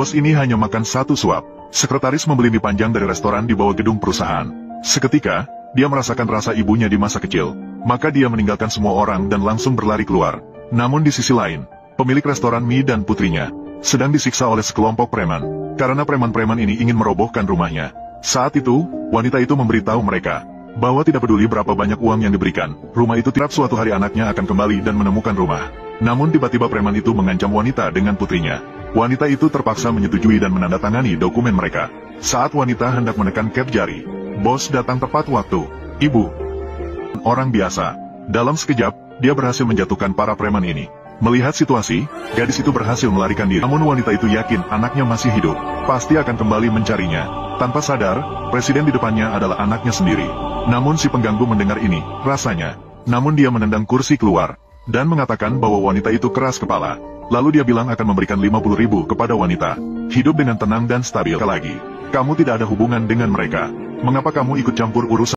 Bos ini hanya makan satu suap. Sekretaris membeli mie panjang dari restoran di bawah gedung perusahaan. Seketika, dia merasakan rasa ibunya di masa kecil. Maka dia meninggalkan semua orang dan langsung berlari keluar. Namun di sisi lain, pemilik restoran mie dan putrinya sedang disiksa oleh sekelompok preman. Karena preman-preman ini ingin merobohkan rumahnya. Saat itu, wanita itu memberitahu mereka bahwa tidak peduli berapa banyak uang yang diberikan, rumah itu tiap suatu hari anaknya akan kembali dan menemukan rumah. Namun tiba-tiba preman itu mengancam wanita dengan putrinya. Wanita itu terpaksa menyetujui dan menandatangani dokumen mereka. Saat wanita hendak menekan cap jari, bos datang tepat waktu. Ibu, orang biasa. Dalam sekejap, dia berhasil menjatuhkan para preman ini. Melihat situasi, gadis itu berhasil melarikan diri. Namun wanita itu yakin anaknya masih hidup, pasti akan kembali mencarinya. Tanpa sadar, presiden di depannya adalah anaknya sendiri. Namun si pengganggu mendengar ini, rasanya. Namun dia menendang kursi keluar, dan mengatakan bahwa wanita itu keras kepala. Lalu dia bilang akan memberikan 50 ribu kepada wanita. Hidup dengan tenang dan stabil lagi. Kamu tidak ada hubungan dengan mereka. Mengapa kamu ikut campur urusan?